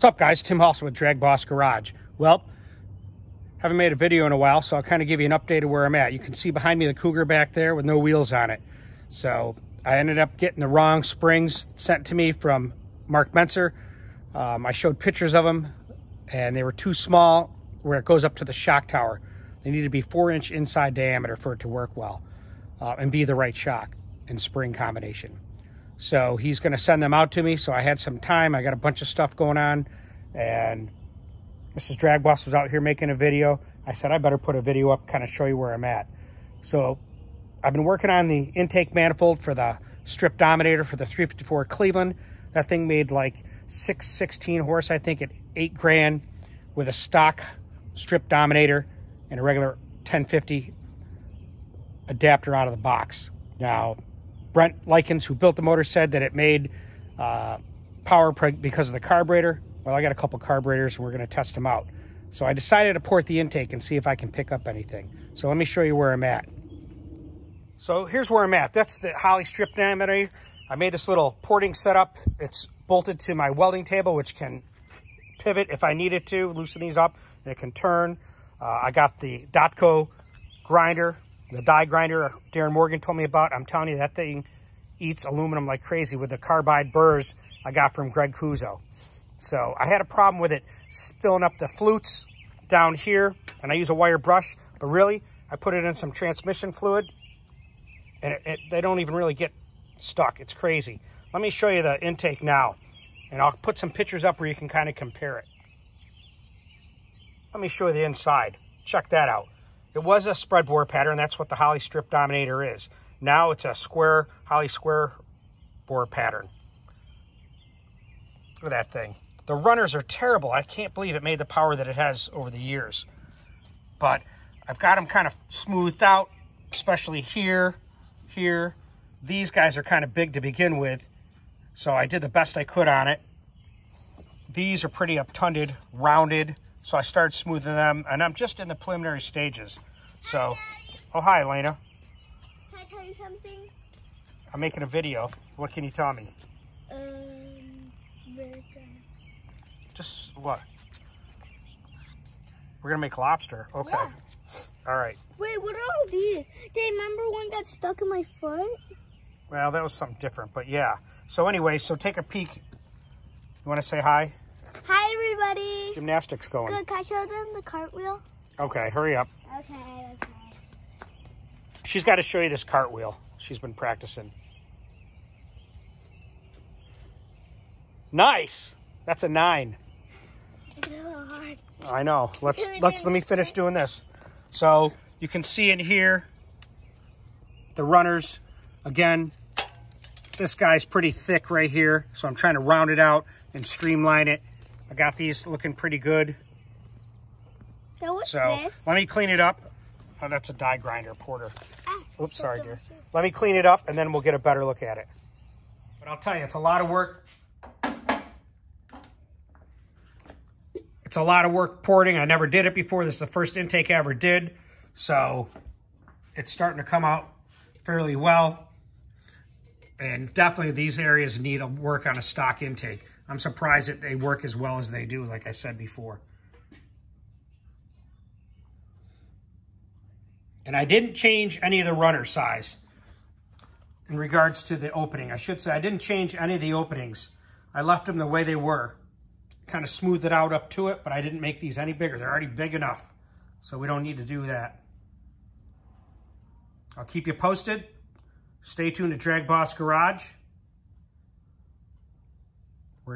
What's up guys, Tim Halson with Drag Boss Garage. Well, haven't made a video in a while, so I'll kind of give you an update of where I'm at. You can see behind me the Cougar back there with no wheels on it. So I ended up getting the wrong springs sent to me from Mark Menscer. Um, I showed pictures of them and they were too small where it goes up to the shock tower. They need to be four inch inside diameter for it to work well uh, and be the right shock and spring combination. So he's going to send them out to me. So I had some time. I got a bunch of stuff going on. And Mrs. Dragboss was out here making a video. I said, I better put a video up, kind of show you where I'm at. So I've been working on the intake manifold for the strip dominator for the 354 Cleveland. That thing made like 616 horse, I think, at eight grand with a stock strip dominator and a regular 1050 adapter out of the box. Now, Brent Lykins, who built the motor, said that it made uh, power because of the carburetor. Well, I got a couple carburetors and we're going to test them out. So I decided to port the intake and see if I can pick up anything. So let me show you where I'm at. So here's where I'm at. That's the Holley strip dominator. I made this little porting setup. It's bolted to my welding table, which can pivot if I needed to, loosen these up, and it can turn. Uh, I got the Dotco grinder the die grinder Darin Morgan told me about, I'm telling you, that thing eats aluminum like crazy with the carbide burrs I got from Greg Cuso. So I had a problem with it filling up the flutes down here, and I use a wire brush, but really, I put it in some transmission fluid, and it, it, they don't even really get stuck. It's crazy. Let me show you the intake now, and I'll put some pictures up where you can kind of compare it. Let me show you the inside. Check that out. It was a spread bore pattern. That's what the Holley Strip Dominator is. Now it's a square, Holley square bore pattern. Look at that thing. The runners are terrible. I can't believe it made the power that it has over the years. But I've got them kind of smoothed out, especially here, here. These guys are kind of big to begin with. So I did the best I could on it. These are pretty uptunded, rounded. So I started smoothing them, and I'm just in the preliminary stages. So, oh, hi, Alaina. Can I tell you something? I'm making a video. What can you tell me? Um, Just what? We're gonna make lobster. Okay. Yeah. All right. Wait, what are all these? Do you remember one got stuck in my foot? Well, that was something different, but yeah. So anyway, so take a peek. You want to say hi? Everybody. Gymnastics going. Good. Can I show them the cartwheel? Okay, hurry up. Okay, okay. She's got to show you this cartwheel. She's been practicing. Nice. That's a nine. I know. Let's let's let me finish doing this. So you can see in here the runners. Again, this guy's pretty thick right here, so I'm trying to round it out and streamline it. I got these looking pretty good. So, so this? let me clean it up. Oh, that's a die grinder, Porter. Ah, Oops, sorry, dear. Let me clean it up, and then we'll get a better look at it. But I'll tell you, it's a lot of work. It's a lot of work porting. I never did it before. This is the first intake I ever did. So it's starting to come out fairly well. And definitely these areas need a work on a stock intake. I'm surprised that they work as well as they do, like I said before. And I didn't change any of the runner size in regards to the opening. I should say I didn't change any of the openings. I left them the way they were. Kind of smoothed it out up to it, but I didn't make these any bigger. They're already big enough, so we don't need to do that. I'll keep you posted. Stay tuned to Drag Boss Garage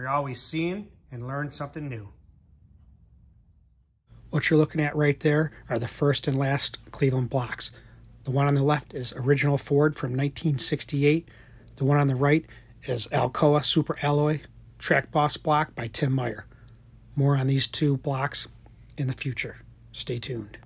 you're always seeing and learn something new. What you're looking at right there are the first and last Cleveland blocks. The one on the left is original Ford from 1968. The one on the right is Alcoa Super Alloy Track Boss block by Tim Meyer. More on these two blocks in the future. Stay tuned.